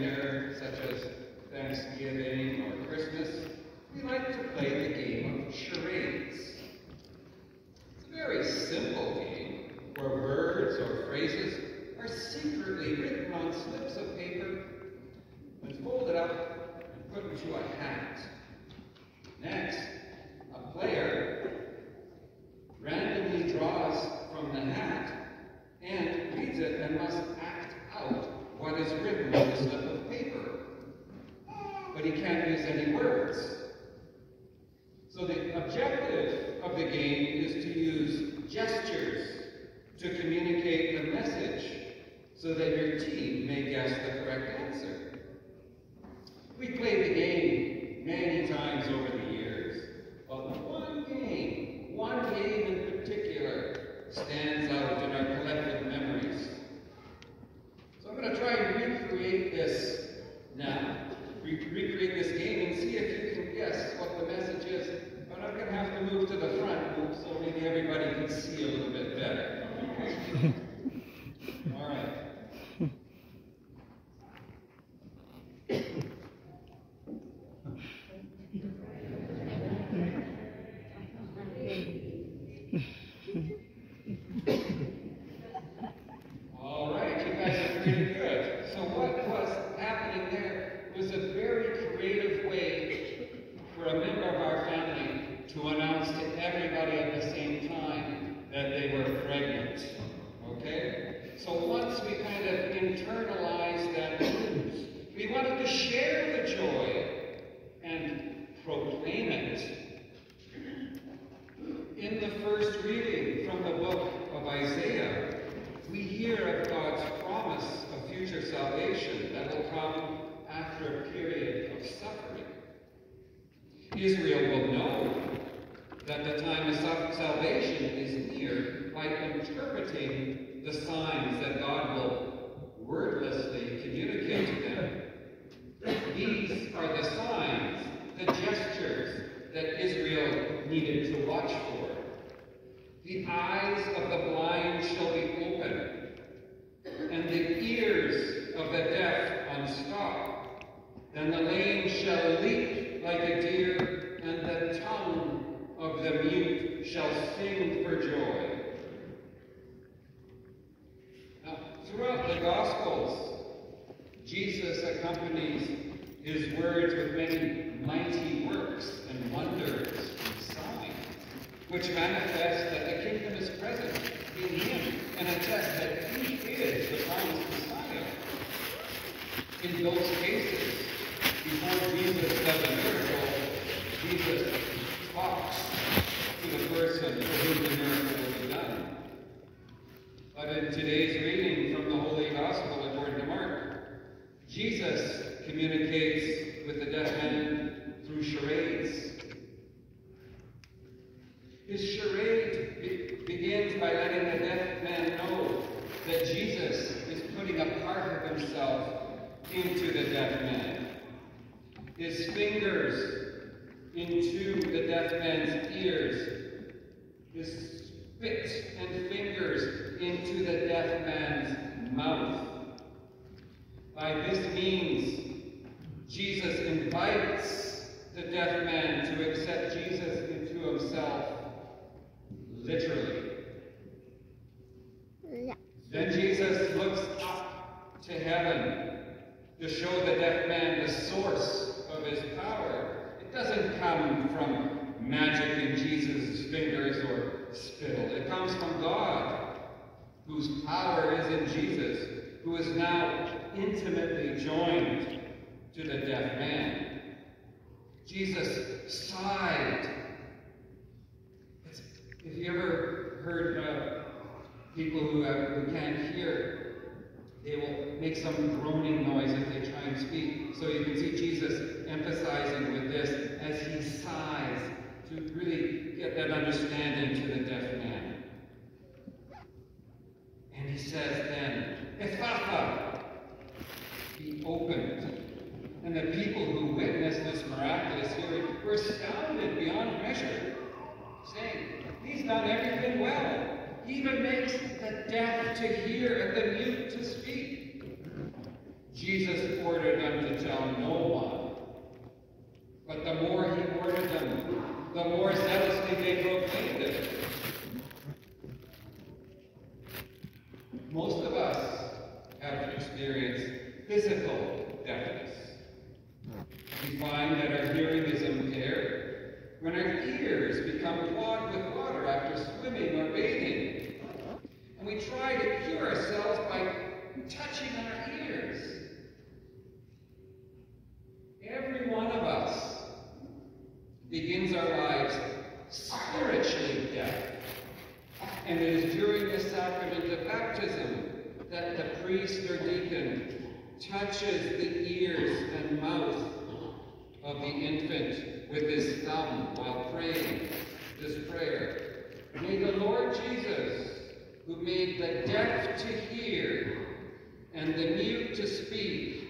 dinner, such as Thanksgiving or Christmas, we like to play the game of charades. It's a very simple game where words or phrases are secretly written on slips of paper and folded up and put into a hat. Next, a player randomly draws from the hat and reads it and must act out what is written on the slip of paper. But he can't use any words. So the objective of the game is to use gestures to communicate the message so that your team may guess the correct answer. We played the game many times over the years, but one game, one game in particular, stands out in our collective memories. So I'm going to try and recreate this now. Re recreate this game and see if you can guess what the message is. But I'm going to have to move to the front so maybe everybody can see a little bit better. All right. All right, you guys are pretty good. So what was happening there was a very creative way for a member of our family to announce to everybody at the same time that they were pregnant. Okay? So once we kind of internalized that news, we wanted to share the joy and proclaim it. In the first reading from the book of Isaiah, we hear of God's promise of future salvation that will come after a period of suffering. Israel will know that the time of salvation is near by interpreting the signs that God will wordlessly communicate to them. These are the signs, the gestures that Israel needed to watch for. The eyes of the blind shall be opened, and the ears of the deaf unstopped. Then the lame shall leap like a deer, and the tongue of the mute shall sing for joy. Now, throughout the Gospels, Jesus accompanies his words with many mighty works and wonders and signs, which manifest that the kingdom is present in him and attest that he is the promised Messiah. In those cases, before Jesus does a miracle, Jesus talks to the person for whom the miracle be done. But in today's reading from the Holy Gospel according to Mark, Jesus communicates with the deaf man through charades. His charade be begins by letting the deaf man know that Jesus is putting a part of himself into the deaf man. His fingers into the deaf man's ears. His spit and fingers into the deaf man's mouth. By this means, Jesus invites the deaf man to accept Jesus into himself literally. Yeah. Then Jesus looks up to heaven to show the deaf man the source of his power. It doesn't come from magic in Jesus' fingers or spittle. It comes from God, whose power is in Jesus, who is now intimately joined to the deaf man. Jesus sighed. If you ever heard uh, people who, have, who can't hear, they will make some groaning noise if they try and speak. So you can see Jesus emphasizing with this as he sighs to really get that understanding to the deaf man. everything well. He even makes the deaf to hear and the mute to speak. Jesus ordered them to tell no one. But the more he ordered them, the more zealously they proclaimed it. Most of us have experienced physical deafness. Try to cure ourselves by touching our ears. Every one of us begins our lives spiritually deaf. And it is during the sacrament of baptism that the priest or deacon touches the ears and mouth of the infant with his thumb while praying this prayer. May the Lord Jesus, who made the deaf to hear and the mute to speak,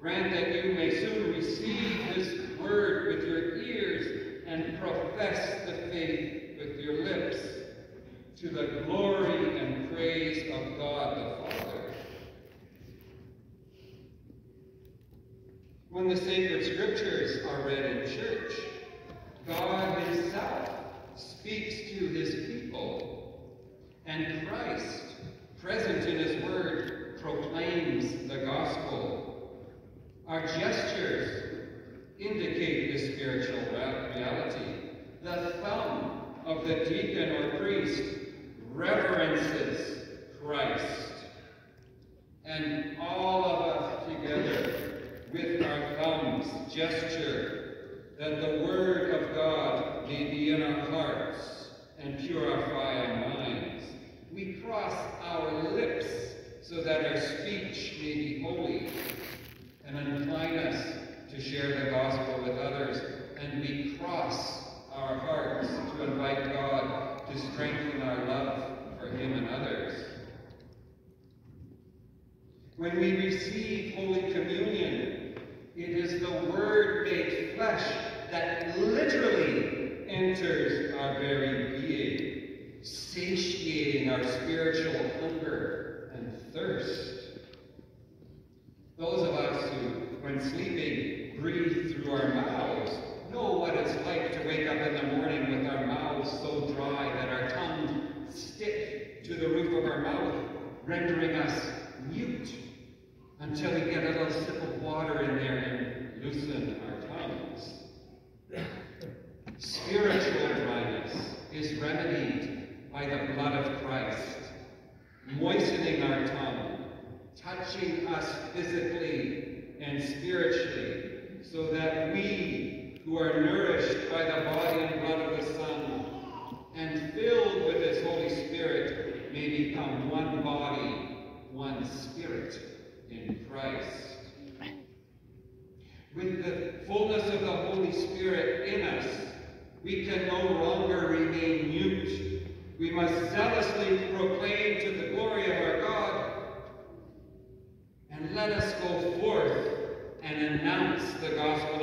grant that you may soon receive his word with your ears and profess the faith with your lips to the glory and praise of God the Father. When the sacred scriptures are read in church, God himself speaks to his people, and Christ, present in his word, proclaims the gospel. Our gestures indicate the spiritual reality. The thumb of the deacon or priest reverences Christ. And all of us together with our thumbs gesture that the word of God may be in our hearts and purify our minds. We cross our lips so that our speech may be holy and incline us to share the gospel with others. And we cross our hearts to invite God to strengthen our love for him and others. When we receive Holy Communion, it is the Word made flesh that literally enters our very being, satiating our spiritual hunger thirst. Those of us who, when sleeping, breathe through our mouths know what it's like to wake up in the morning with our mouths so dry that our tongue stick to the roof of our mouth, rendering us mute until we get a little sip of water in there and loosen our tongues. Spiritual dryness is remedied by the blood of Christ, moistening our tongue, touching us physically and spiritually, so that we who are nourished by the body and blood of the Son and filled with his Holy Spirit may become one body, one spirit in Christ. With the fullness of the Holy Spirit in us, we can no longer remain mute we must zealously proclaim to the glory of our God. And let us go forth and announce the gospel.